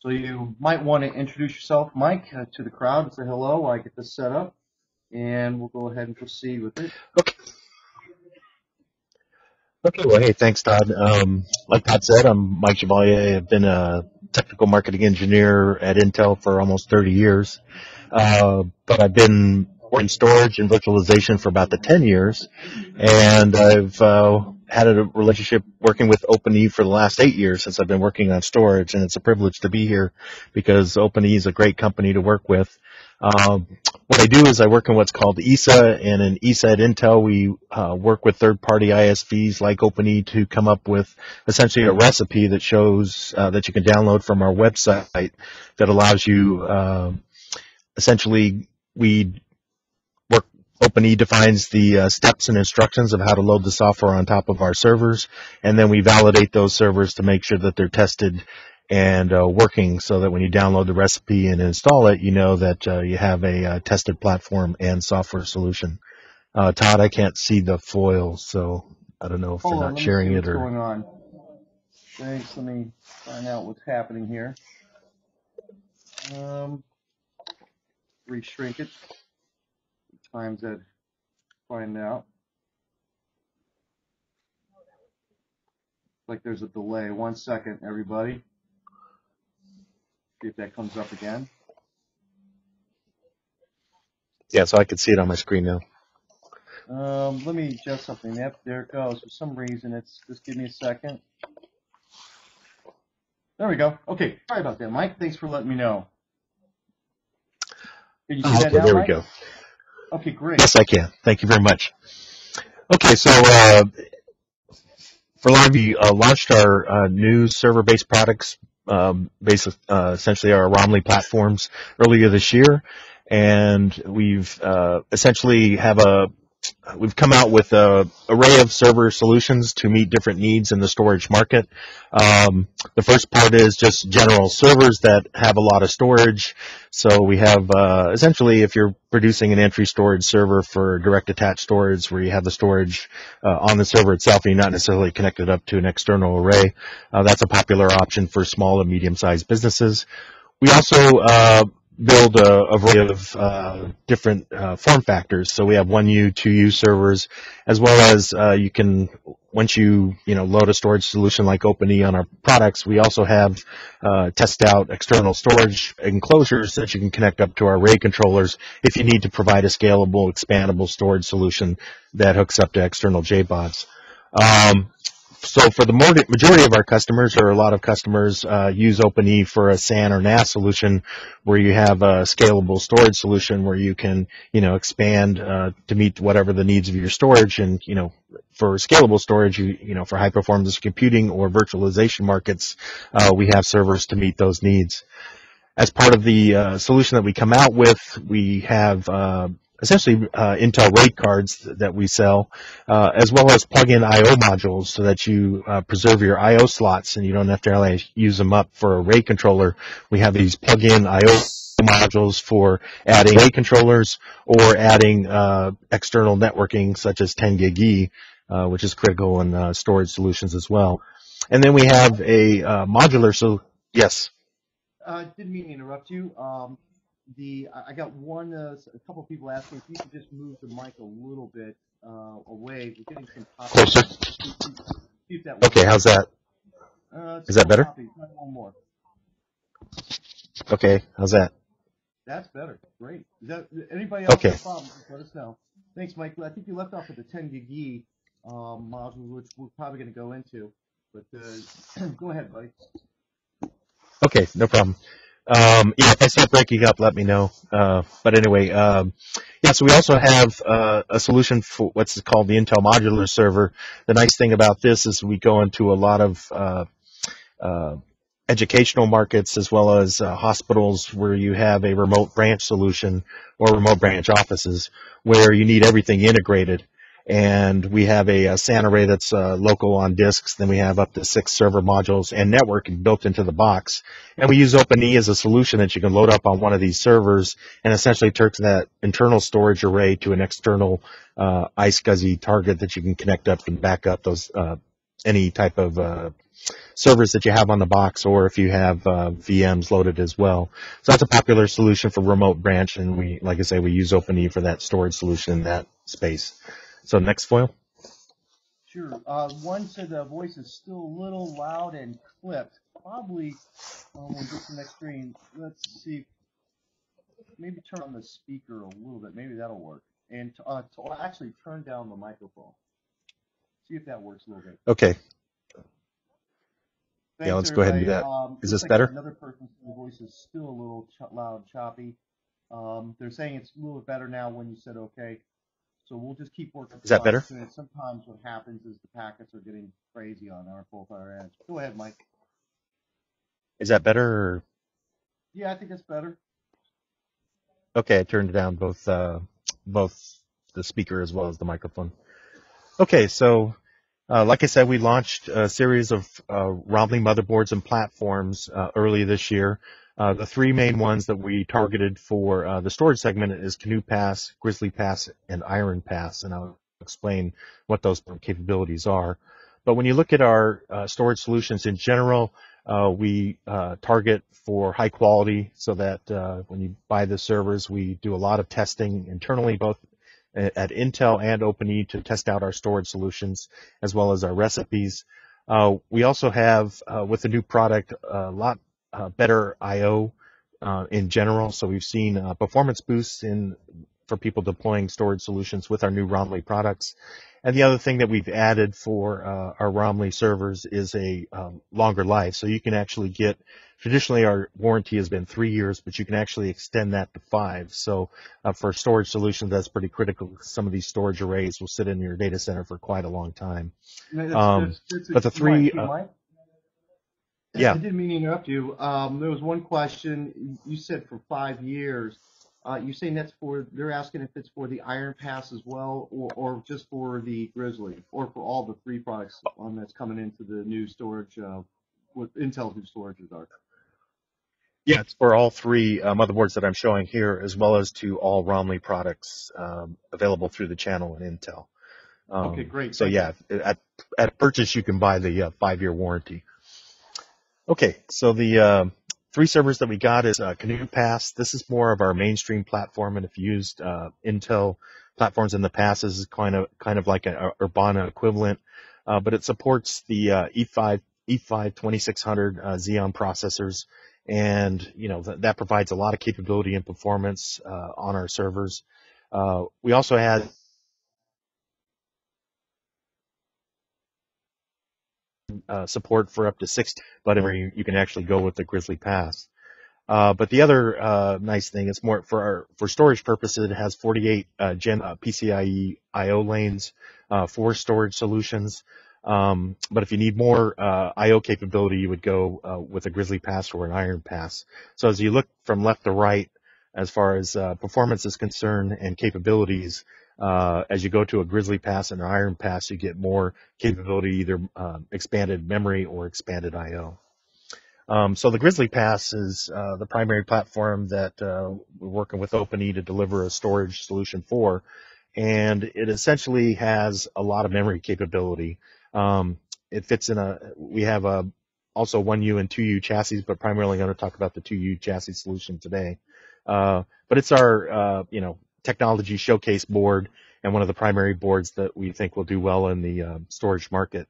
So you might want to introduce yourself, Mike, uh, to the crowd and say hello while I get this set up, and we'll go ahead and proceed with it. Okay. Okay. Well, hey, thanks, Todd. Um, like Todd said, I'm Mike Chevalier. I've been a technical marketing engineer at Intel for almost 30 years. Uh, but I've been in storage and virtualization for about the 10 years. And I've, uh, had a relationship working with OpenE for the last eight years since I've been working on storage, and it's a privilege to be here because OpenE is a great company to work with. Um, what I do is I work in what's called ESA, and in ESA at Intel, we uh, work with third-party ISVs like OpenE to come up with essentially a recipe that shows uh, that you can download from our website that allows you uh, essentially we OpenE defines the uh, steps and instructions of how to load the software on top of our servers, and then we validate those servers to make sure that they're tested and uh, working so that when you download the recipe and install it, you know that uh, you have a uh, tested platform and software solution. Uh, Todd, I can't see the foil, so I don't know if Hold they're on, not sharing it what's or. going on. Thanks. Let me find out what's happening here. Um, reshrink it. Times that find out. Like there's a delay. One second, everybody. See if that comes up again. Yeah, so I can see it on my screen now. Um, let me adjust something. Yep, there it goes. For some reason, it's just give me a second. There we go. Okay, sorry about that, Mike. Thanks for letting me know. Can you see Oh, that okay, now, there we go. Okay, great. Yes, I can. Thank you very much. Okay, so uh, for Live, uh, launched our uh, new server-based products, um, based, uh, essentially our Romley platforms earlier this year, and we've uh, essentially have a we've come out with a array of server solutions to meet different needs in the storage market. Um, the first part is just general servers that have a lot of storage. So we have uh, essentially, if you're producing an entry storage server for direct attached storage, where you have the storage uh, on the server itself, and you're not necessarily connected up to an external array, uh, that's a popular option for small and medium-sized businesses. We also uh, build a, a variety of uh, different uh, form factors. So we have 1U, 2U servers, as well as uh, you can, once you you know load a storage solution like OpenE on our products, we also have uh, test out external storage enclosures that you can connect up to our array controllers if you need to provide a scalable, expandable storage solution that hooks up to external JBODs. Um, so for the majority of our customers, or a lot of customers, uh, use OpenE for a SAN or NAS solution, where you have a scalable storage solution where you can, you know, expand uh, to meet whatever the needs of your storage. And you know, for scalable storage, you you know, for high performance computing or virtualization markets, uh, we have servers to meet those needs. As part of the uh, solution that we come out with, we have uh, essentially uh, Intel RAID cards that we sell, uh, as well as plug-in I/O modules, so that you uh, preserve your I/O slots and you don't have to use them up for a RAID controller. We have these plug-in I/O modules for adding RAID controllers or adding uh, external networking, such as 10 gig E, uh, which is critical in uh, storage solutions as well. And then we have a modular. So yes. Uh, didn't mean to interrupt you. Um, the I got one uh, a couple of people asking if you could just move the mic a little bit uh, away. We're getting some pop Closer. That Okay, how's that? Uh, Is that better? Copy. One more. Okay, how's that? That's better. Great. Is that anybody else Okay. have problems? Let us know. Thanks, Mike. I think you left off with the 10 gig E um, module, which we're probably going to go into. But uh, go ahead, buddy. Okay, no problem. Um, yeah, if I start breaking up, let me know. Uh, but anyway, um, yeah, so we also have uh, a solution for what's called the Intel Modular Server. The nice thing about this is we go into a lot of uh, uh, educational markets as well as uh, hospitals where you have a remote branch solution or remote branch offices where you need everything integrated and we have a, a SAN array that's uh, local on disks. Then we have up to six server modules and network built into the box. And we use OpenE as a solution that you can load up on one of these servers and essentially turn that internal storage array to an external uh, iSCSI target that you can connect up and back up those uh, any type of uh, servers that you have on the box, or if you have uh, VMs loaded as well. So that's a popular solution for remote branch, and we, like I say, we use OpenE for that storage solution in that space. So next foil. Sure. Uh, one said the voice is still a little loud and clipped. Probably um, we'll get to the next screen. Let's see. Maybe turn on the speaker a little bit. Maybe that'll work. And uh, to actually turn down the microphone. See if that works a little bit. Okay. Thanks, Yeah, let's go ahead and do everybody. that. Um, Is this like better? Another person's voice is still a little ch- loud, choppy. Um, they're saying it's a little bit better now when you said okay. So we'll just keep working. Is that better? Sometimes what happens is the packets are getting crazy on our both our ends. Go ahead, Mike. Is that better? Or? Yeah, I think it's better. Okay, I turned down both uh, both the speaker as well as the microphone. Okay, so uh, like I said, we launched a series of uh, Romley motherboards and platforms uh, early this year. Uh, the three main ones that we targeted for uh, the storage segment is Canoe Pass, Grizzly Pass, and Iron Pass, and I'll explain what those capabilities are. But when you look at our uh, storage solutions in general, uh, we uh, target for high quality so that uh, when you buy the servers, we do a lot of testing internally, both at Intel and OpenE to test out our storage solutions as well as our recipes. Uh, we also have, uh, with the new product, a lot better I/O uh, in general. So we've seen uh, performance boosts in for people deploying storage solutions with our new Romley products. And the other thing that we've added for uh, our Romley servers is a um, longer life. So you can actually get, traditionally our warranty has been three years, but you can actually extend that to five. So uh, for storage solutions, that's pretty critical. Some of these storage arrays will sit in your data center for quite a long time. Um, that's- that's a- but the three, uh? Yeah. I didn't mean to interrupt you. Um, there was one question you said for five years. Uh, you saying that's for? They're asking if it's for the Iron Pass as well, or, or just for the Grizzly, or for all the three products on that's coming into the new storage. Uh, with Intel's new storages are. Yeah, it's for all three uh, motherboards that I'm showing here, as well as to all Romley products um, available through the channel in Intel. Um, Okay, great. So yeah, at at purchase you can buy the uh, five-year warranty. Okay, so the uh, three servers that we got is uh, Canoe Pass. This is more of our mainstream platform, and if you used uh, Intel platforms in the past, this is kind of kind of like an Urbana equivalent, uh, but it supports the uh, E5 E5 2600 uh, Xeon processors, and you know th- that provides a lot of capability and performance uh, on our servers. Uh, we also had uh, support for up to 60, but you, you can actually go with the Grizzly Pass. Uh, but the other uh, nice thing is more for our, for storage purposes. It has 48 uh, Gen uh, PCIe I/O lanes uh, for storage solutions. Um, but if you need more I/O capability, you would go with a Grizzly Pass or an Iron Pass. So as you look from left to right, as far as performance is concerned and capabilities, uh, as you go to a Grizzly Pass and an Iron Pass, you get more capability, either um, expanded memory or expanded I/O. Um, so the Grizzly Pass is uh, the primary platform that uh, we're working with OpenE to deliver a storage solution for, and it essentially has a lot of memory capability. Um, it fits in a. We have a also 1U and 2U chassis, but primarily going to talk about the 2U chassis solution today. Uh, but it's our uh, you know technology showcase board and one of the primary boards that we think will do well in the uh, storage market.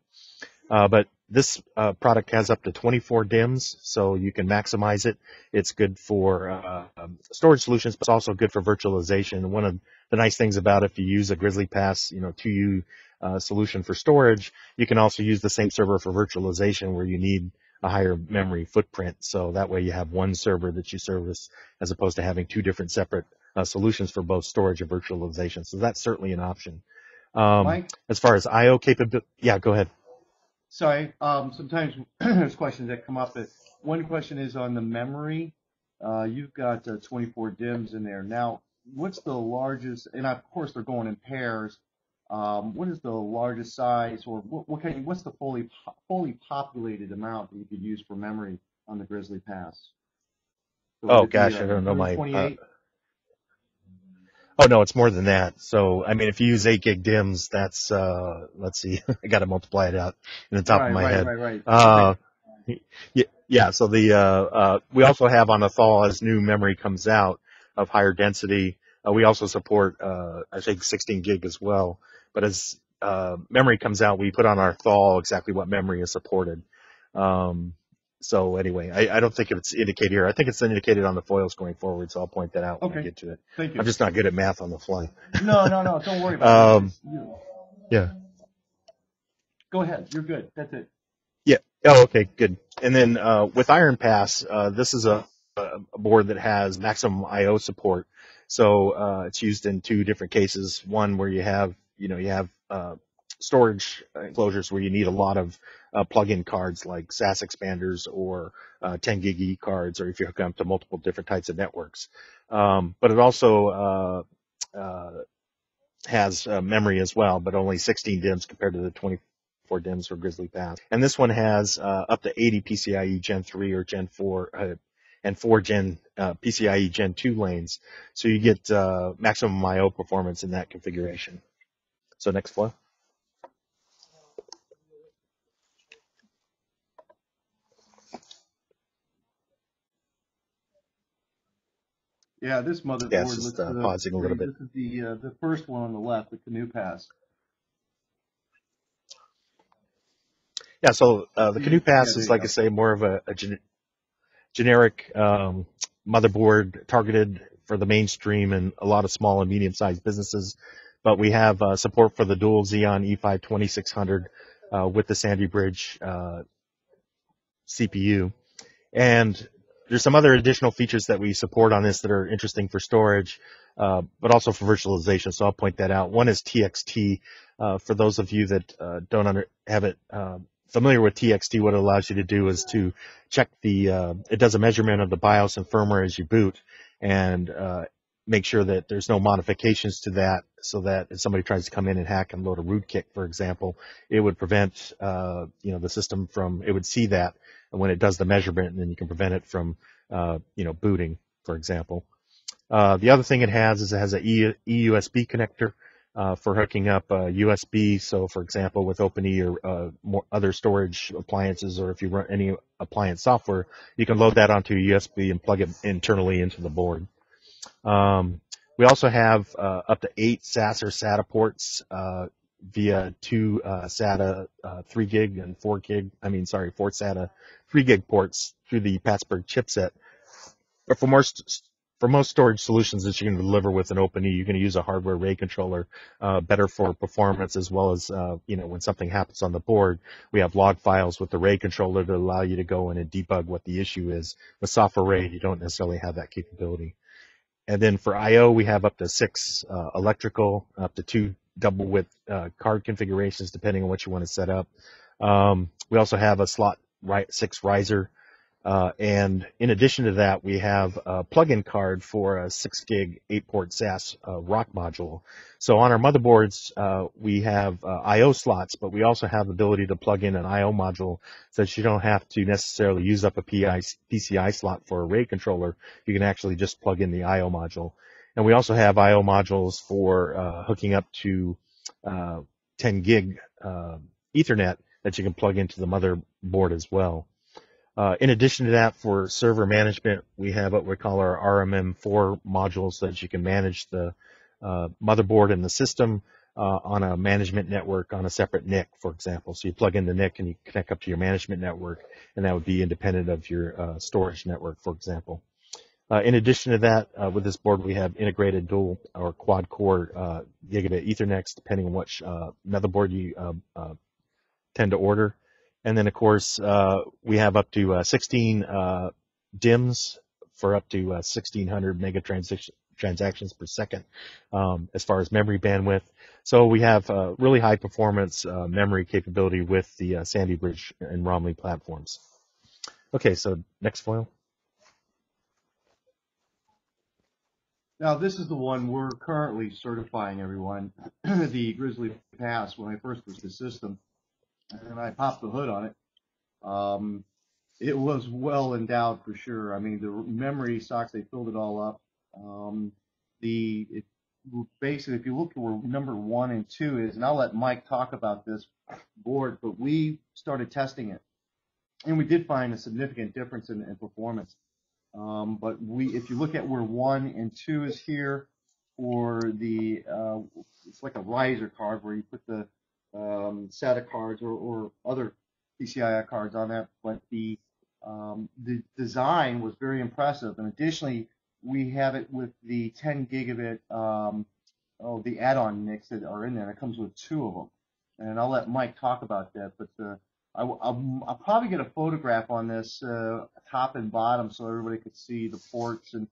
Uh, but this uh, product has up to 24 DIMMs, so you can maximize it. It's good for uh, um, storage solutions, but it's also good for virtualization. One of the nice things about if you use a Grizzly Pass, you know, 2U uh, solution for storage, you can also use the same server for virtualization where you need a higher memory footprint. So that way you have one server that you service as opposed to having two different separate uh, solutions for both storage and virtualization. So that's certainly an option. Um, Mike, as far as I/O capability, yeah, go ahead. sorry. Um, sometimes there's questions that come up. That one question is on the memory. Uh, you've got uh, 24 DIMMs in there. Now, what's the largest? And of course, they're going in pairs. Um, what is the largest size, or what, what kind? What's the fully po- fully populated amount that you could use for memory on the Grizzly Pass? So Oh it be, gosh, uh, I don't know my. 128? Oh no, it's more than that. So I mean, if you use eight gig DIMMs, that's uh, let's see, I got to multiply it out in the top right, of my right, head. right, right. Uh, yeah, yeah. So the uh, uh, we also have on the THOL as new memory comes out of higher density. Uh, we also support uh, I think 16 gig as well. But as uh, memory comes out, we put on our THOL exactly what memory is supported. Um, so anyway, I, I don't think it's indicated here. I think it's indicated on the foils going forward. So I'll point that out when I get to it. Thank you. I'm just not good at math on the fly. No, no, no. Don't worry about Um, it. Yeah. Go ahead. You're good. That's it. Yeah. Oh, okay, good. And then uh, with Iron Pass, uh, this is a, a board that has maximum I/O support. So uh, it's used in two different cases. One where you have, you know, you have uh, storage enclosures where you need a lot of uh, plug-in cards like SAS expanders or uh, 10 gig E cards, or if you hook up to multiple different types of networks. Um, but it also uh, uh, has memory as well, but only 16 DIMMs compared to the 24 DIMMs for Grizzly Pass. And this one has uh, up to 80 PCIe Gen 3 or Gen 4 uh, and 4 Gen uh, PCIe Gen 2 lanes, so you get uh, maximum I/O performance in that configuration. So next flow. Yeah, this motherboard Yeah, just, looks uh, pausing a little bit. This is the uh, the first one on the left, the Canoe Pass. Yeah, so uh, the Yeah, Canoe Pass there is, like go. I say, more of a, a gen- generic um, motherboard targeted for the mainstream and a lot of small and medium-sized businesses. But we have uh, support for the dual Xeon E5 2600 uh, with the Sandy Bridge uh, CPU. And there's some other additional features that we support on this that are interesting for storage, uh, but also for virtualization. So I'll point that out. One is TXT. Uh, for those of you that uh, don't under, have it um, familiar with TXT, what it allows you to do is to check the, uh, it does a measurement of the BIOS and firmware as you boot and uh, make sure that there's no modifications to that so that if somebody tries to come in and hack and load a rootkit, for example, it would prevent, uh, you know, the system from, it would see that when it does the measurement and then you can prevent it from, uh, you know, booting, for example. Uh, the other thing it has is it has a E- eUSB connector uh, for hooking up uh, USB. So, for example, with OpenE or uh, more other storage appliances, or if you run any appliance software, you can load that onto USB and plug it internally into the board. Um, we also have uh, up to eight SAS or SATA ports uh, via two uh, SATA uh, 3 gig and 4 gig, I mean, sorry, four SATA 3 gig ports through the Patsburg chipset. But for most for most storage solutions that you can deliver with an OpenE, you're going to use a hardware RAID controller, uh, better for performance as well as, uh, you know, when something happens on the board, we have log files with the RAID controller to allow you to go in and debug what the issue is. With software RAID, you don't necessarily have that capability. And then for I/O, we have up to six uh, electrical, up to two double width uh, card configurations, depending on what you want to set up. Um, we also have a slot right six riser, uh, and in addition to that, we have a plug-in card for a six gig eight port SAS uh, rock module. So on our motherboards, uh, we have uh, I/O slots, but we also have the ability to plug in an I/O module so that you don't have to necessarily use up a PI, PCI slot for a RAID controller. You can actually just plug in the I/O module. And we also have I/O modules for uh, hooking up to uh, 10 gig Ethernet that you can plug into the motherboard as well. Uh, in addition to that, for server management, we have what we call our RMM4 modules so that you can manage the uh, motherboard and the system uh, on a management network on a separate NIC, for example. So you plug in the NIC and you connect up to your management network, and that would be independent of your uh, storage network, for example. Uh, in addition to that, with this board, we have integrated dual or quad core gigabit Ethernet, depending on which motherboard you tend to order. And then, of course, uh, we have up to uh, 16 uh, DIMMs for up to uh, 1600 mega transaction, transactions per second um, as far as memory bandwidth. So we have uh, really high performance uh, memory capability with the uh, Sandy Bridge and Romley platforms. Okay, so next foil. Now, this is the one we're currently certifying everyone, the Grizzly Pass, when I first was the system, and I popped the hood on it. Um, it was well endowed for sure. I mean, the memory socks, they filled it all up. Um, the, it basically, if you look at where number one and two is, and I'll let Mike talk about this board, but we started testing it, and we did find a significant difference in, in performance. Um, but we, if you look at where one and two is here, for the, uh, it's like a riser card where you put the um, SATA cards or, or other PCIe cards on that, but the um, the design was very impressive. And additionally, we have it with the 10 gigabit, um, oh, the add-on NICs that are in there. It comes with two of them. And I'll let Mike talk about that. But uh, I, will I'll probably get a photograph on this uh, top and bottom so everybody could see the ports and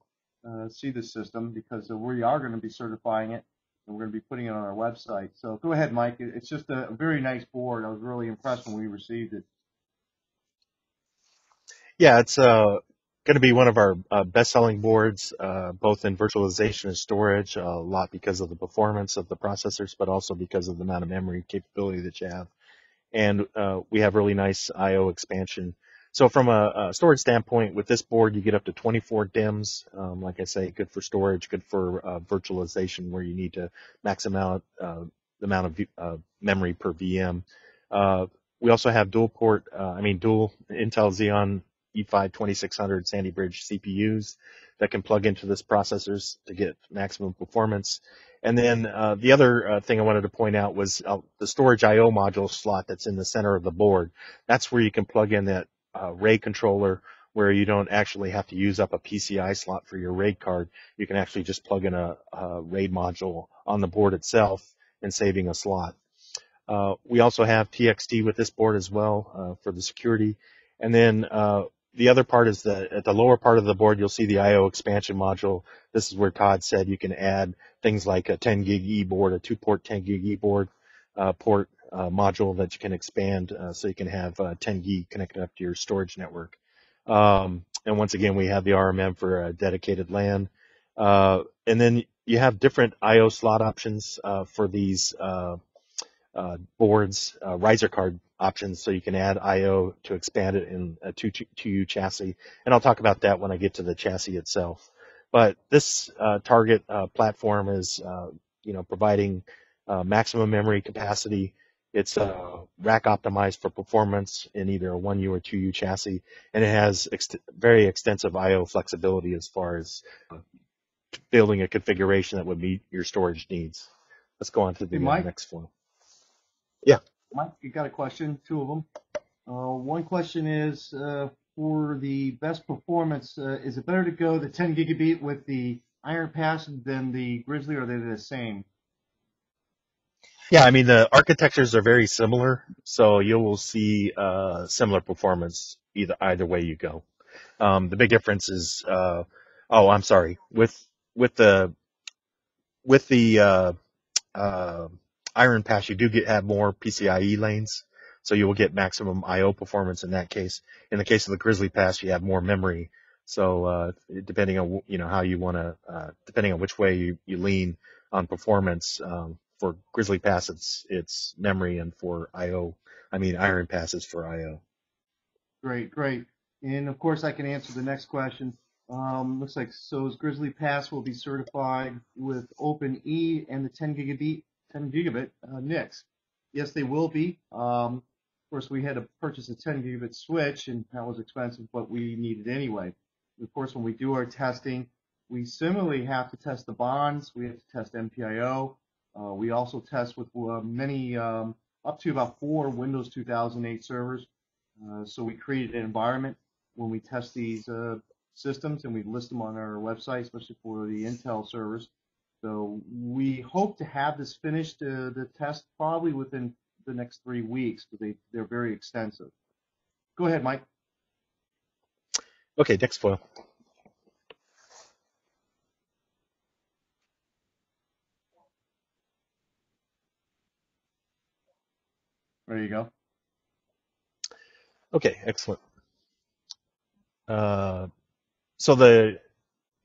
uh, see the system because we are going to be certifying it and we're going to be putting it on our website. So go ahead, Mike. It's just a very nice board. I was really impressed when we received it. Yeah, it's uh, going to be one of our uh, best-selling boards, uh, both in virtualization and storage, a lot because of the performance of the processors, but also because of the amount of memory capability that you have. And uh, we have really nice I/O expansion. So from a, a, storage standpoint, with this board, you get up to 24 DIMMs. Um, like I say, good for storage, good for uh, virtualization, where you need to maximize uh, the amount of memory per VM. we also have dual port, I mean dual Intel Xeon E5 2600 Sandy Bridge CPUs that can plug into this processors to get maximum performance. And then uh, the other uh, thing I wanted to point out was uh, the storage I/O module slot that's in the center of the board. That's where you can plug in that uh, RAID controller where you don't actually have to use up a PCI slot for your RAID card. You can actually just plug in a, a RAID module on the board itself and saving a slot. Uh, we also have TXT with this board as well uh, for the security. And then the other part is that at the lower part of the board, you'll see the I/O expansion module. This is where Todd said you can add things like a 10 gig E board, a two port 10 gig E board uh, port uh, module that you can expand uh, so you can have uh, 10 gig connected up to your storage network. Um, and once again, we have the RMM4 a dedicated LAN. Uh, and then you have different I/O slot options uh, for these boards, riser card options so you can add I/O to expand it in a 2U chassis. And I'll talk about that when I get to the chassis itself. But this uh, target uh, platform is, uh, you know, providing uh, maximum memory capacity. It's uh, rack optimized for performance in either a 1U or 2U chassis, and it has ex- very extensive I/O flexibility as far as uh, building a configuration that would meet your storage needs. Let's go on to the hey, next flow. Yeah. Mike, you got a question, two of them. Uh, one question is uh, for the best performance, uh, is it better to go the 10 gigabit with the Iron Pass than the Grizzly, or are they the same? Yeah, I mean the architectures are very similar, so you will see uh, similar performance either either way you go. Um, the big difference is, uh, oh, I'm sorry, with with the with the uh, uh Iron Pass, you do get have more PCIe lanes, so you will get maximum I/O performance in that case. In the case of the Grizzly Pass, you have more memory. So uh, depending on you know how you want to, uh, depending on which way you, you lean on performance, um, for Grizzly Pass it's it's memory, and for I/O, I mean Iron Pass is for I/O. Great, great. And of course, I can answer the next question. Um, looks like so Grizzly Pass will be certified with Open E and the 10 gigabit 10 gigabit uh, NICs. Yes, they will be. Um, of course, we had to purchase a 10 gigabit switch, and that was expensive, but we needed anyway. Of course, when we do our testing, we similarly have to test the bonds. We have to test MPIO. Uh, we also test with uh, many, um, up to about four Windows 2008 servers. Uh, so we created an environment when we test these uh, systems, and we list them on our website, especially for the Intel servers. So we hope to have this finished, uh, the test probably within the next three weeks because they, they're very extensive. Go ahead, Mike. Okay, next foil. There you go. Okay, excellent. Uh, so the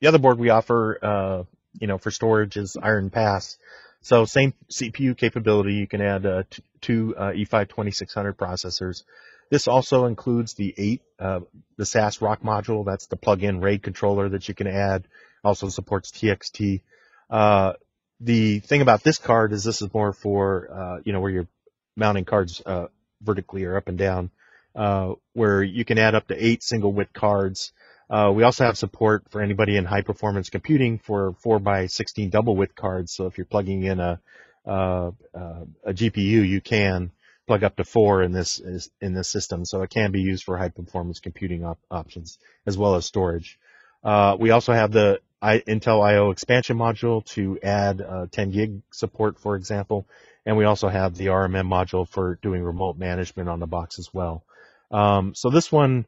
the other board we offer uh, you know, for storage is Iron Pass. So same CPU capability. You can add uh, t- two uh, E5 2600 processors. This also includes the eight, uh, the SAS Rock module. That's the plug-in RAID controller that you can add. Also supports TXT. Uh, the thing about this card is this is more for, uh, you know, where you're mounting cards, uh, vertically or up and down, uh, where you can add up to eight single width cards. Uh, we also have support for anybody in high performance computing for 4 by 16 double width cards. So if you're plugging in a, uh, uh, a GPU, you can plug up to four in this in this system. So it can be used for high performance computing op- options as well as storage. Uh, we also have the I, Intel I/O expansion module to add uh, 10 gig support, for example, and we also have the RMM module for doing remote management on the box as well. Um, so this one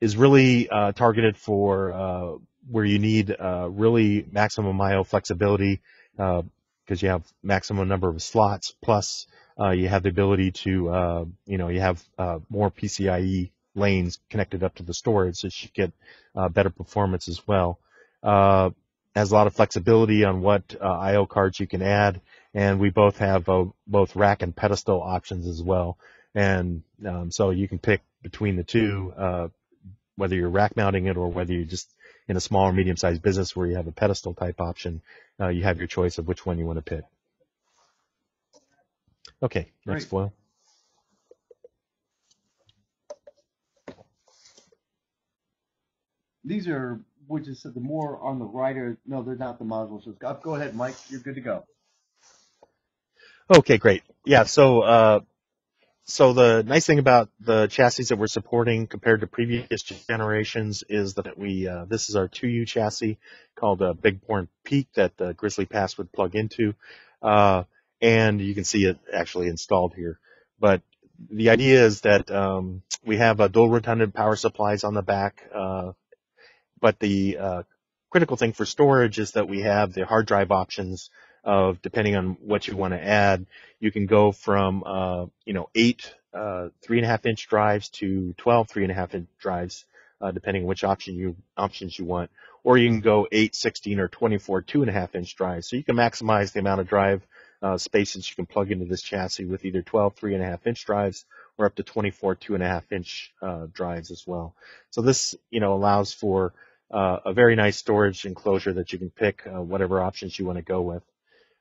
is really uh, targeted for uh, where you need uh, really maximum I/O flexibility because uh, you have maximum number of slots. Plus, uh, you have the ability to, uh, you know, you have more PCIe lanes connected up to the storage, so you get better performance as well. has a lot of flexibility on what I/O cards you can add, and we both have both rack and pedestal options as well. And um, so you can pick between the two, uh, whether you're rack mounting it or whether you're just in a small or medium sized business where you have a pedestal type option, uh, you have your choice of which one you want to pick. Okay, next Great. foil. These are, which is the more on the right or, no, they're not the modules. Go go ahead, Mike. You're good to go. Okay, great. Yeah, so uh, so the nice thing about the chassis that we're supporting compared to previous generations is that we uh, this is our 2U chassis called a Bighorn Peak that the Grizzly Pass would plug into, uh, and you can see it actually installed here. But the idea is that um, we have a dual redundant power supplies on the back, uh, but the uh, critical thing for storage is that we have the hard drive options of depending on what you want to add, you can go from uh, you know eight uh, three and a half inch drives to 12 three and a half inch drives, uh, depending on which option you options you want, or you can go 8, 16, or 24 two and a half inch drives. So you can maximize the amount of drive uh, spaces you can plug into this chassis with either 12 three and a half inch drives or up to 24 two and a half inch uh, drives as well. So this you know allows for uh, a very nice storage enclosure that you can pick uh, whatever options you want to go with.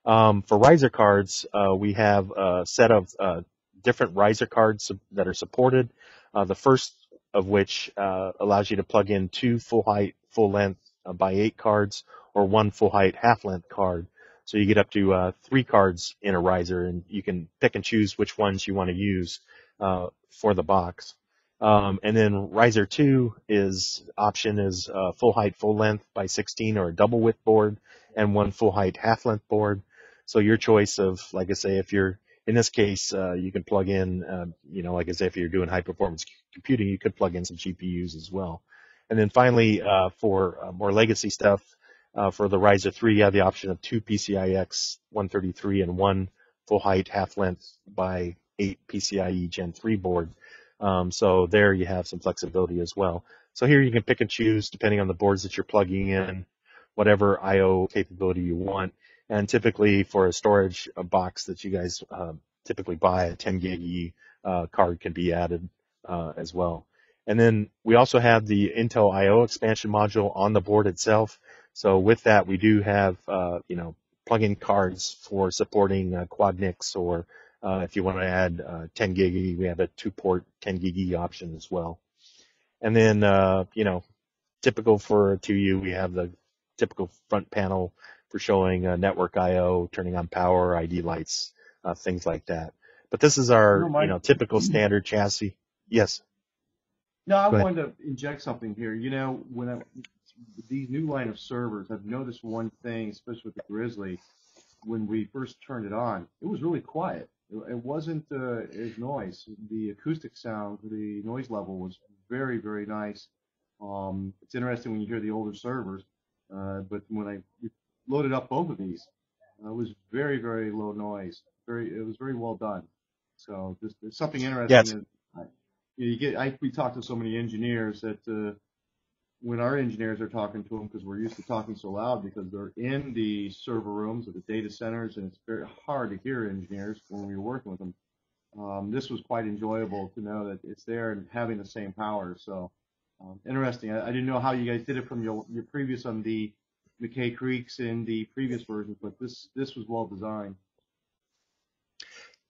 Um, for riser cards, uh, we have a set of uh, different riser cards that are supported. Uh, the first of which uh, allows you to plug in two full height, full length uh, by eight cards or one full height, half length card. So you get up to uh, three cards in a riser and you can pick and choose which ones you want to use for the box. Um, and then riser two is option is full height, full length by 16 or a double width board and one full height, half length board. So your choice of, like I say, if you're in this case, uh, you can plug in, uh, you know, like I say, if you're doing high performance computing, you could plug in some GPUs as well. And then finally, uh, for uh, more legacy stuff, uh, for the Riser 3, you have the option of two PCIX 133 and one full height half length by 8 PCIe Gen 3 board. Um, so there you have some flexibility as well. So here you can pick and choose depending on the boards that you're plugging in, whatever I/O capability you want. And typically for a storage box that you guys uh, typically buy, a 10 gig uh, card can be added uh, as well. And then we also have the Intel I/O expansion module on the board itself. So with that, we do have uh, you know plug-in cards for supporting uh, quad NICs, or uh, if you want to add 10 gig, we have a two-port 10 gig option as well. And then you know typical for a 2U, we have the typical front panel for showing uh, network I/O, turning on power, ID lights, uh, things like that. But this is our, you know, typical standard chassis. Yes. No, I wanted to inject something here. You know, when I, these new line of servers, I've noticed one thing, especially with the Grizzly, when we first turned it on, it was really quiet. It, it wasn't uh, as noise. The acoustic sound, the noise level was very, very nice. Um, it's interesting when you hear the older servers, uh, but when I loaded up both of these. Uh, it was very, very low noise. Very, it was very well done. So there's, there's something interesting. Yes. I, you, get, I, we talk to so many engineers that uh, when our engineers are talking to them, because we're used to talking so loud, because they're in the server rooms of the data centers, and it's very hard to hear engineers when we are working with them. Um, this was quite enjoyable to know that it's there and having the same power. So um, interesting. I, I, didn't know how you guys did it from your, your previous on the McKay Creeks in the previous versions, but this this was well designed.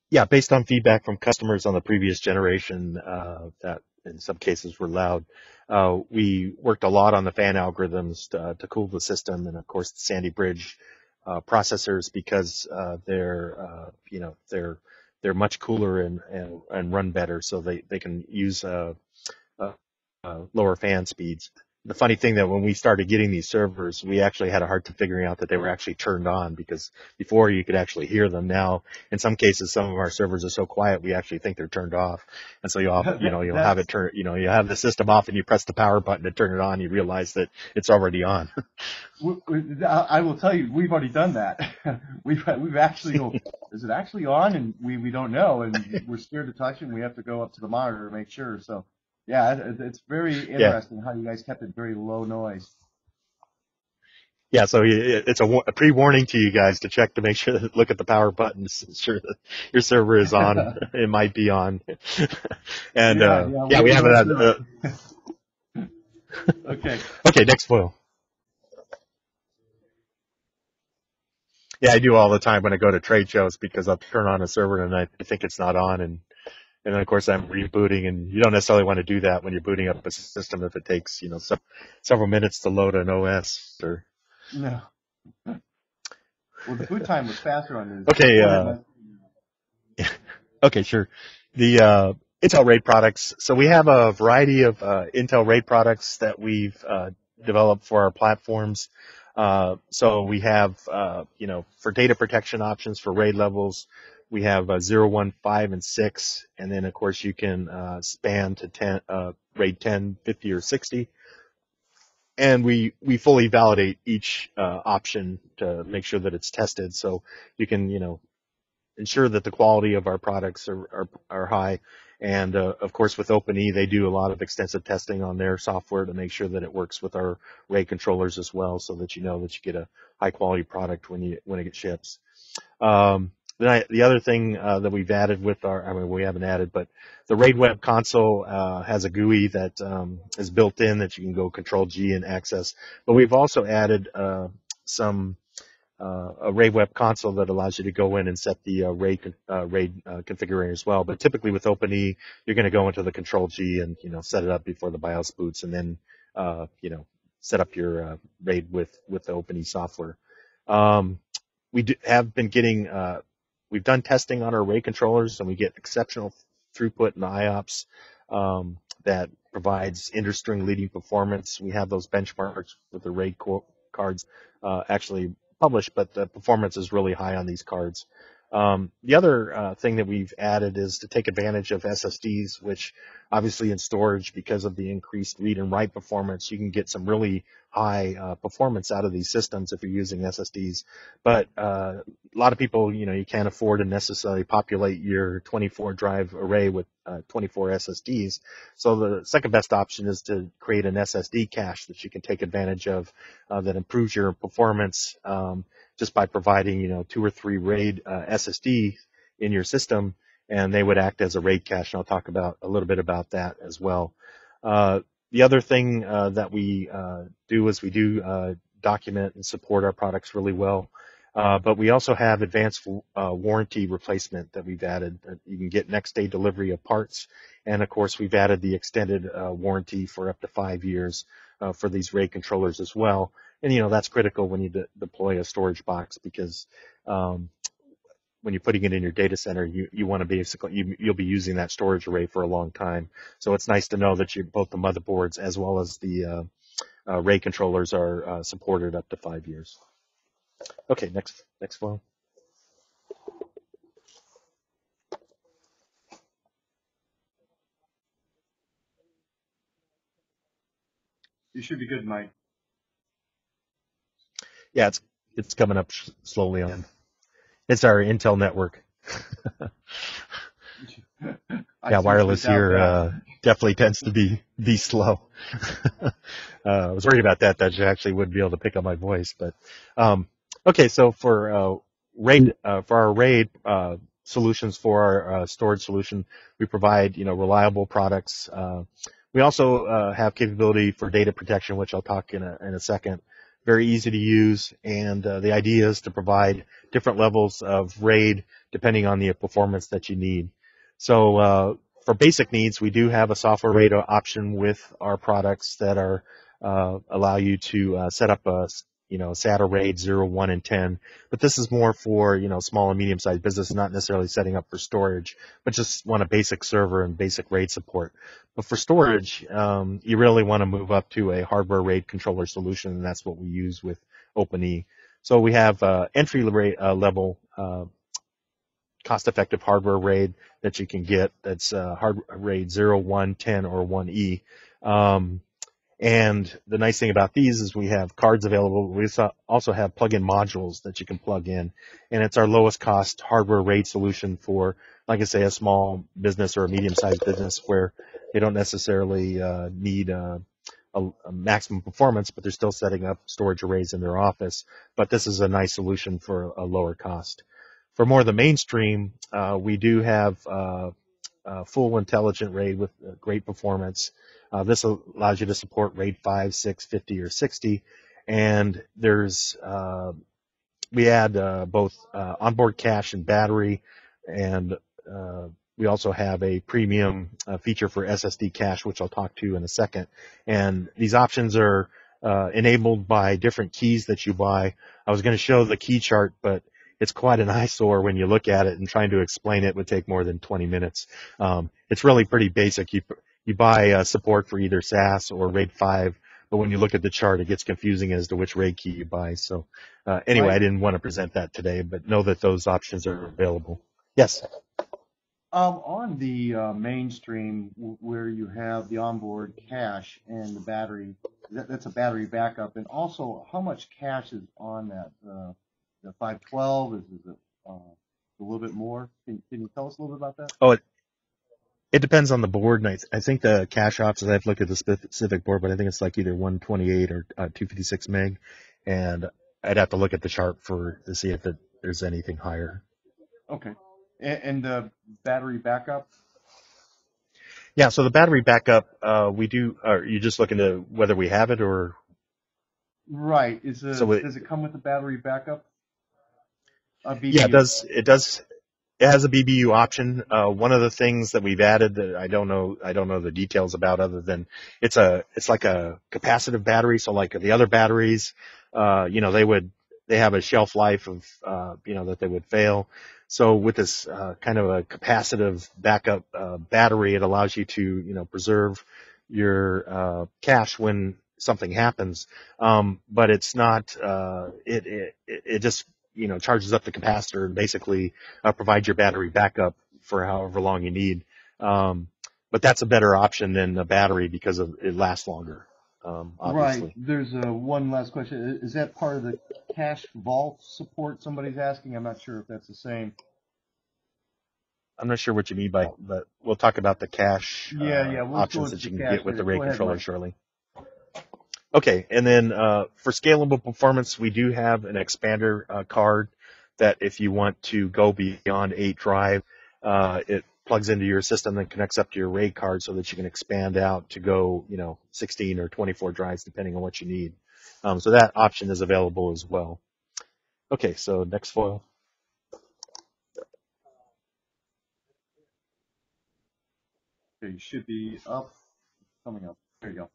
Yeah, based on feedback from customers on the previous generation, uh, that in some cases were loud. Uh, we worked a lot on the fan algorithms to, to cool the system, and of course the Sandy Bridge uh, processors because uh, they're uh, you know they're they're much cooler and, and, and run better, so they they can use uh, lower fan speeds the funny thing that when we started getting these servers, we actually had a hard time figuring out that they were actually turned on because before you could actually hear them. Now, in some cases, some of our servers are so quiet we actually think they're turned off, and so you off, you know, you'll have it turn, you know, you have the system off and you press the power button to turn it on. You realize that it's already on. I will tell you, we've already done that. we've we've actually go, is it actually on? And we we don't know, and we're scared to touch it. and We have to go up to the monitor to make sure. So yeah, it's very interesting yeah. how you guys kept it very low noise. Yeah, so it's a, a, pre-warning to you guys to check to make sure that look at the power buttons, sure that your server is on. it might be on. and yeah, uh, yeah, yeah we have it. Uh, okay. Okay, next foil. Yeah, I do all the time when I go to trade shows because I'll turn on a server and I think it's not on, and and then of course I'm rebooting, and you don't necessarily want to do that when you're booting up a system if it takes you know se- several minutes to load an OS or. No. Well, the boot time was faster on this. Okay. Uh, okay, sure. The uh, Intel RAID products. So we have a variety of uh, Intel RAID products that we've uh, developed for our platforms. Uh, so we have, uh, you know, for data protection options for RAID levels, we have uh, 0, 1, 5, and 6. And then, of course, you can uh, span to 10, uh, RAID 10, 50, or 60. And we, we fully validate each uh, option to make sure that it's tested. So you can, you know, ensure that the quality of our products are, are, are high. And uh, of course, with OpenE, they do a lot of extensive testing on their software to make sure that it works with our RAID controllers as well, so that you know that you get a high quality product when you when it ships. Um, the, the other thing uh, that we've added with our, I mean, we haven't added, but the RAID Web console uh, has a GUI that um, is built in that you can go Control G and access. But we've also added uh, some uh, a RAID Web console that allows you to go in and set the uh, RAID uh, RAID configuration as well. But typically with OpenE, you're going to go into the Control G and you know set it up before the BIOS boots, and then you know set up your RAID with with the OpenE software. Um, we do, have been getting uh, we've done testing on our RAID controllers and we get exceptional throughput the IOPS um, that provides industry leading performance. We have those benchmarks with the RAID cards uh, actually published, but the performance is really high on these cards. Um, the other uh, thing that we've added is to take advantage of SSDs, which obviously in storage, because of the increased read and write performance, you can get some really high uh, performance out of these systems if you're using SSDs. But uh, a lot of people, you know, you can't afford to necessarily populate your 24 drive array with uh, 24 SSDs. So the second best option is to create an SSD cache that you can take advantage of uh, that improves your performance. Um, just by providing, you know, two or three RAID uh, SSD in your system, and they would act as a RAID cache. And I'll talk about a little bit about that as well. Uh, the other thing uh, that we uh, do is we do uh, document and support our products really well. Uh, but we also have advanced warranty replacement that we've added. you can get next day delivery of parts, and of course we've added the extended warranty for up to five years for these RAID controllers as well and you know that's critical when you de- deploy a storage box because um, when you're putting it in your data center, you, you want to basically you, you'll be using that storage array for a long time. So it's nice to know that you both the motherboards as well as the uh, uh, RAID controllers are uh, supported up to five years. Okay, next next flow. You should be good, Mike. Yeah, it's it's coming up slowly on. It's our Intel network. yeah, wireless here uh, definitely tends to be be slow. uh, I was worried about that that you actually wouldn't be able to pick up my voice, but um, okay. So for uh, RAID uh, for our RAID uh, solutions for our uh, storage solution, we provide you know reliable products. we also have capability for data protection, which I'll talk in a in a second. Very easy to use, and uh, the idea is to provide different levels of RAID depending on the performance that you need. So uh, for basic needs, we do have a software RAID option with our products that are uh, allow you to uh, set up a you know, SATA RAID 0, 1, and 10. But this is more for, you know, small and medium-sized business, not necessarily setting up for storage, but just want a basic server and basic RAID support. But for storage, um, you really want to move up to a hardware RAID controller solution, and that's what we use with Open-E. So we have uh, entry uh, level uh, cost-effective hardware RAID that you can get. That's uh, hard RAID 0, 1, 10, or 1E. Um, and the nice thing about these is we have cards available. We also have plug-in modules that you can plug in. And it's our lowest cost hardware RAID solution for, like I say, a small business or a medium-sized business where they don't necessarily uh, need a, a, a, maximum performance, but they're still setting up storage arrays in their office. But this is a nice solution for a lower cost. For more of the mainstream, uh, we do have uh, full intelligent RAID with uh, great performance. Uh, this allows you to support RAID 5, 6, 50, or 60. And there's, uh, we add uh, both uh, onboard cache and battery, and uh, we also have a premium uh, feature for SSD cache, which I'll talk to in a second. And these options are enabled by different keys that you buy. I was going to show the key chart, but it's quite an eyesore when you look at it and trying to explain it would take more than 20 minutes. Um, it's really pretty basic. You, you buy uh, support for either SAS or RAID 5, but when you look at the chart, it gets confusing as to which RAID key you buy. So uh, anyway, right. I didn't want to present that today, but know that those options are available. Yes. Um, on the uh, mainstream where you have the onboard cache and the battery, that, that's a battery backup, and also how much cache is on that? Uh, the 512 is, is it uh, a little bit more? Can, can you tell us a little bit about that? Oh, it, it depends on the board, and I, I think the cache options. I've looked at the specific board, but I think it's like either 128 or uh, 256 meg, and I'd have to look at the chart for to see if it, there's anything higher. Okay, and, and the battery backup. Yeah, so the battery backup, uh, we do. Are you just looking to whether we have it or? Right. Is it, so it, does it come with a battery backup? yeah, it does. It does it has a BBU option. Uh, one of the things that we've added that I don't know, I don't know the details about other than it's a, it's like a capacitive battery. So like the other batteries, uh, you know, they would, they have a shelf life of, uh, you know, that they would fail. So with this, uh, kind of a capacitive backup, uh, battery, it allows you to, you know, preserve your, uh, cache when something happens. Um, but it's not, it, it, it just you know, charges up the capacitor and basically uh, provides your battery backup for however long you need. Um, but that's a better option than a battery because of, it lasts longer. Um, right. There's a one last question. Is that part of the cash vault support somebody's asking? I'm not sure if that's the same. I'm not sure what you mean by, but we'll talk about the cache yeah, uh, yeah, we'll options that you can get with the RAID controller shortly. Okay, and then uh, for scalable performance, we do have an expander uh, card that if you want to go beyond 8 drive, uh, it plugs into your system and connects up to your RAID card so that you can expand out to go, you know, 16 or 24 drives depending on what you need. Um, so that option is available as well. Okay, so next foil. Okay, you should be up, coming up. There you go.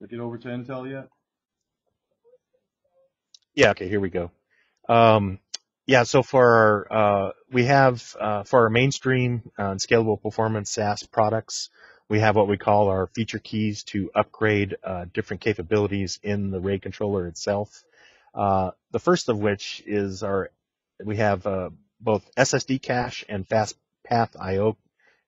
Did it over to Intel yet? Yeah, okay, here we go. Um, yeah, so for our, uh, we have, uh, for our mainstream uh, and scalable performance SAS products, we have what we call our feature keys to upgrade uh, different capabilities in the RAID controller itself. Uh, the first of which is our, we have uh, both SSD cache and fast path IO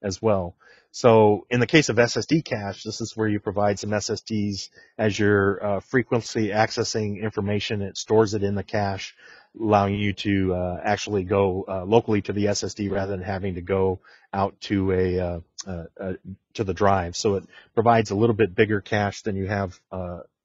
as well. So in the case of SSD cache, this is where you provide some SSDs as you're uh, frequently accessing information. It stores it in the cache, allowing you to uh, actually go uh, locally to the SSD rather than having to go out to a uh, uh, uh, to the drive. So it provides a little bit bigger cache than you have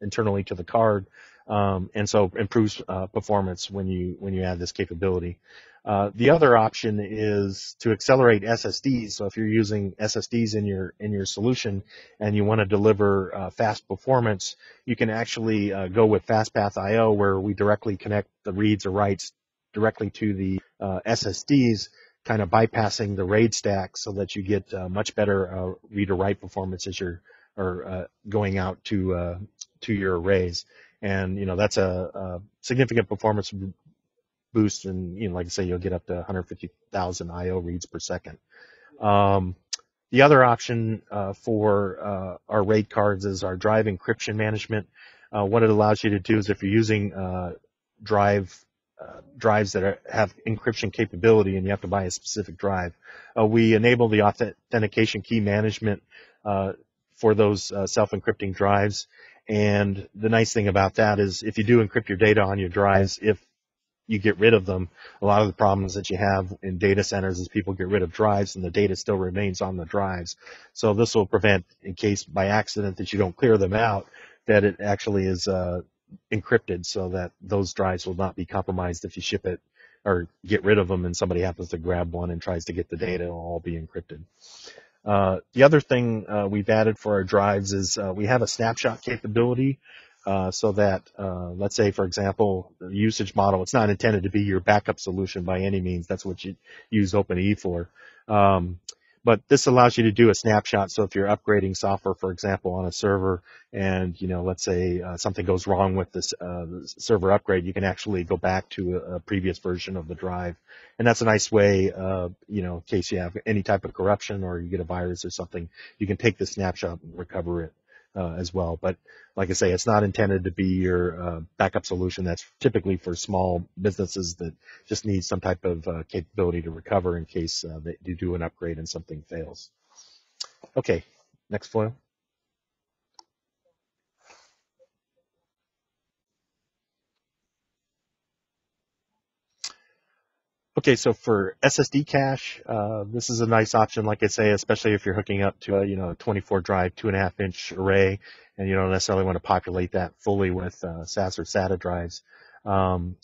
internally to the card, um, and so improves performance when you when you add this capability. Uh, the other option is to accelerate SSDs. So if you're using SSDs in your in your solution and you want to deliver uh, fast performance, you can actually uh, go with FastPath I/O, where we directly connect the reads or writes directly to the uh, SSDs, kind of bypassing the RAID stack, so that you get uh, much better read or write performance as you're or going out to to your arrays. And you know that's a, a significant performance boost, and you know, like I say, you'll get up to 150,000 I/O reads per second. Um, the other option uh, for uh, our RAID cards is our drive encryption management. Uh, what it allows you to do is if you're using uh, drive uh, drives that are, have encryption capability and you have to buy a specific drive, uh, we enable the authentication key management for those self-encrypting drives. And the nice thing about that is if you do encrypt your data on your drives, if you get rid of them. A lot of the problems that you have in data centers is people get rid of drives and the data still remains on the drives. So this will prevent, in case by accident that you don't clear them out, that it actually is uh, encrypted so that those drives will not be compromised if you ship it or get rid of them and somebody happens to grab one and tries to get the data, it'll all be encrypted. Uh, the other thing uh, we've added for our drives is uh, we have a snapshot capability uh, so that, uh, let's say, for example, the usage model, it's not intended to be your backup solution by any means. That's what you use Open-E for. Um, but this allows you to do a snapshot. So if you're upgrading software, for example, on a server, and you know, let's say uh, something goes wrong with this uh, server upgrade, you can actually go back to a, a, previous version of the drive, and that's a nice way, uh, you know, in case you have any type of corruption or you get a virus or something, you can take the snapshot and recover it uh, as well. But like I say, it's not intended to be your uh, backup solution. That's typically for small businesses that just need some type of uh, capability to recover in case uh, they do an upgrade and something fails. Okay, next foil. Okay, so for SSD cache, uh, this is a nice option, like I say, especially if you're hooking up to a you know 24 drive, two and a half inch array, and you don't necessarily want to populate that fully with uh, SAS or SATA drives. Um,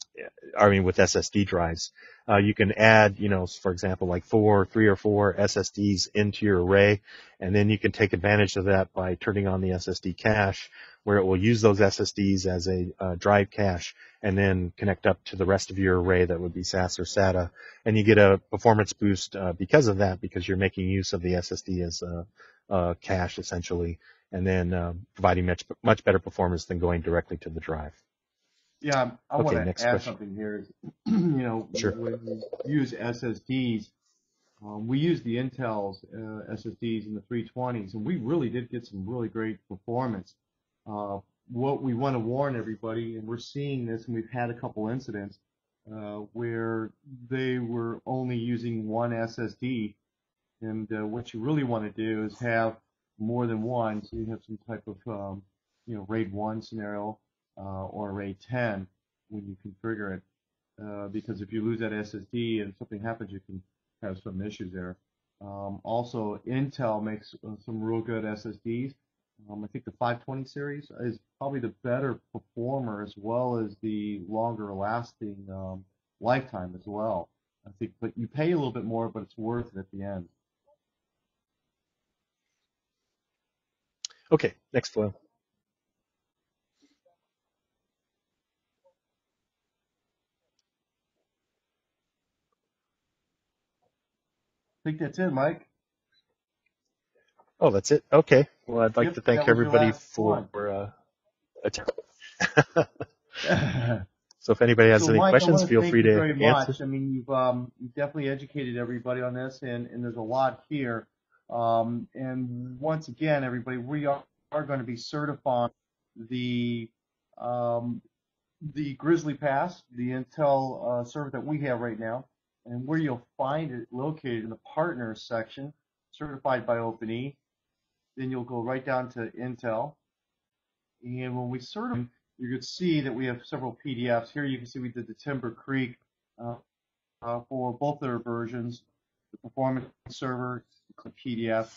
I mean, with SSD drives, uh, you can add, you know, for example, like four, three or four SSDs into your array, and then you can take advantage of that by turning on the SSD cache, where it will use those SSDs as a uh, drive cache and then connect up to the rest of your array that would be SAS or SATA. And you get a performance boost uh, because of that, because you're making use of the SSD as a, a cache essentially, and then um, providing much, much better performance than going directly to the drive. Yeah, I okay, want to add question. something here. you know, sure. when we use SSDs, um, we use the Intel's uh, SSDs in the 320s, and we really did get some really great performance. Uh, what we want to warn everybody, and we're seeing this, and we've had a couple incidents uh, where they were only using one SSD, and uh, what you really want to do is have more than one, so you have some type of um, you know RAID 1 scenario or RAID 10 when you configure it, uh, because if you lose that SSD and something happens, you can have some issues there. Um, also, Intel makes uh, some real good SSDs. Um, I think the 520 series is probably the better performer as well as the longer lasting um, lifetime as well. I think, but you pay a little bit more, but it's worth it at the end. Okay, next flow. I think that's it, Mike. Oh, that's it. Okay. Well, I'd like yep, to thank everybody for uh, attending. so if anybody has so any Mike, questions, feel free to very answer. Much. I mean, you've um, definitely educated everybody on this, and, and there's a lot here. Um, and once again, everybody, we are, are going to be certifying the um, the Grizzly Pass, the Intel uh, server that we have right now, and where you'll find it located in the partners section, certified by Open-E. Then you'll go right down to Intel. And when we sort them, you can see that we have several PDFs. Here you can see we did the Timber Creek uh, uh, for both their versions, the performance server, the PDF.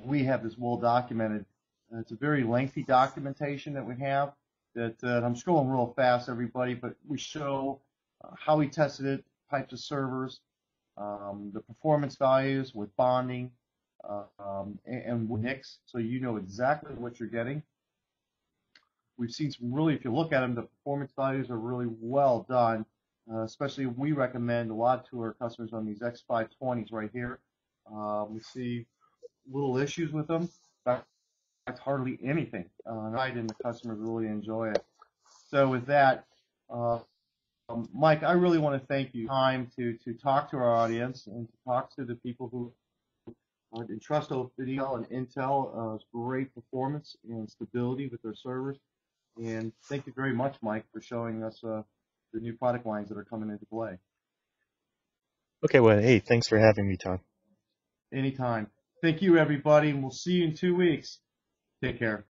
We have this well documented. Uh, it's a very lengthy documentation that we have that uh, I'm scrolling real fast, everybody, but we show uh, how we tested it, types of servers, um, the performance values with bonding, uh, um, and, and with NICs, so you know exactly what you're getting. We've seen some really, if you look at them, the performance values are really well done. Uh, especially we recommend a lot to our customers on these X520s right here. Uh, we see little issues with them. That's hardly anything. Uh, right, and the customers really enjoy it. So with that, uh, um, Mike, I really want to thank you time to to talk to our audience and to talk to the people who uh, entrust Video and Intel uh, great performance and stability with their servers. And thank you very much, Mike, for showing us uh, the new product lines that are coming into play. Okay, well, hey, thanks for having me, Tom. Anytime. Thank you, everybody, and we'll see you in two weeks. Take care.